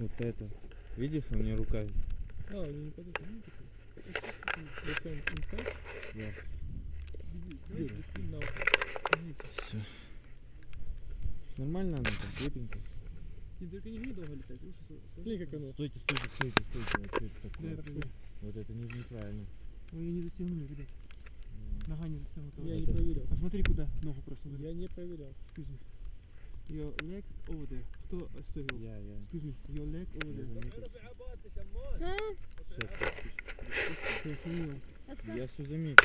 Вот это. Видишь, у меня рука. А, не. Вот прям инсайд. Да. Все. Нормально она там, крепенько. И только не гни долго летать, уши Смотри, как оно. Стойте, стойте, стойте, стойте. А что это такое? Да. Вот это не- неправильно. Ой, ее не застегнули, ребят. Нога не застегнута. Я Вот. не проверял. Посмотри, куда ногу просунули. Я не проверял. Me. Your leg over there. Кто стегивал? Я, я. Excuse me. Your leg over Я there. заметил. Да, Сейчас. Я все заметил.